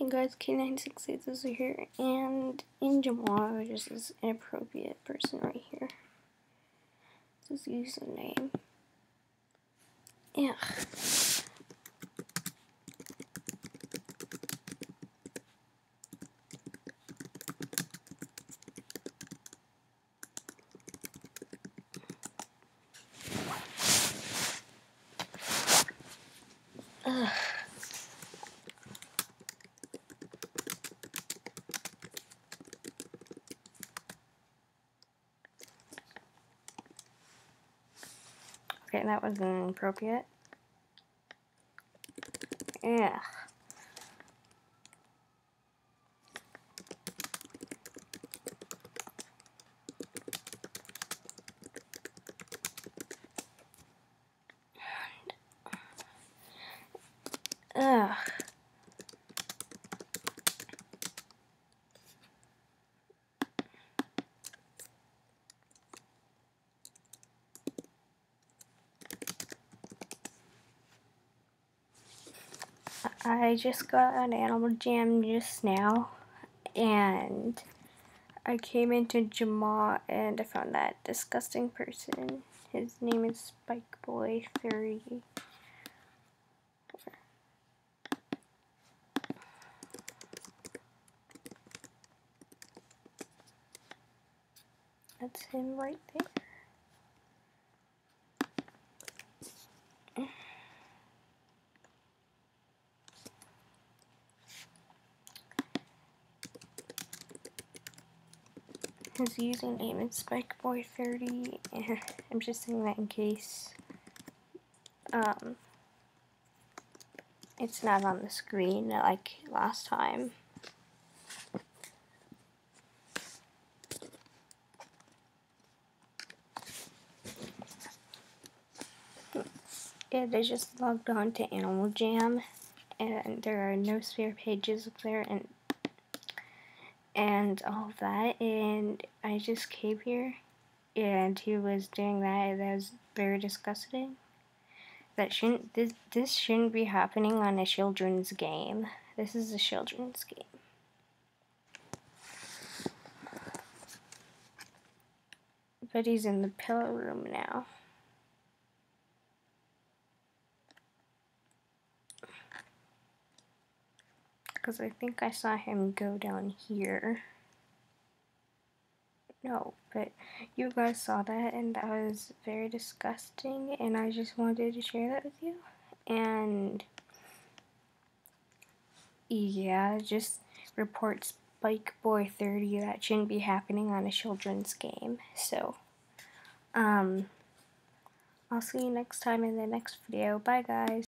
Hey guys, K968 is here, and in Jamaa, this inappropriate person right here. This is username. Yeah. Ugh. Okay, that was inappropriate. Yeah. Ugh. I just got an Animal Jam just now, and I came into Jamaa and I found that disgusting person. His name is Spike Boy 30. That's him right there. His username is SpikeBoy30, and I'm just saying that in case um, it's not on the screen like last time. Yeah, I just logged on to Animal Jam, and there are no spare pages up there, and and all that, and I just came here, and he was doing that, that was very disgusting. That shouldn't, this, this shouldn't be happening on a children's game. This is a children's game. But he's in the pillow room now. Because I think I saw him go down here. No, but you guys saw that and that was very disgusting and I just wanted to share that with you. And yeah, just report Spike Boy 30 that shouldn't be happening on a children's game. So, um, I'll see you next time in the next video. Bye guys.